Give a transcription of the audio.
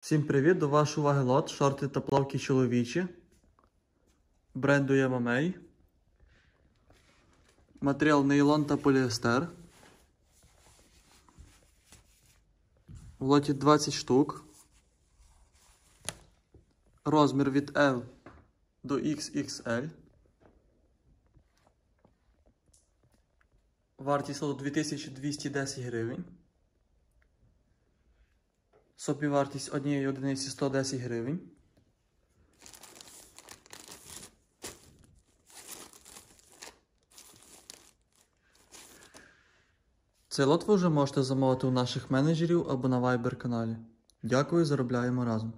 Всім привіт! До вашої уваги лот, шорти та плавки чоловічі. Бренду Yamamei. Матеріал нейлон та поліестер. В лоті 20 штук. Розмір від L до XXL. Вартість лоту 2210 гривень. Собівартість однієї одиниці 110 гривень. Цей лот ви вже можете замовити у наших менеджерів або на Viber каналі. Дякую, заробляємо разом.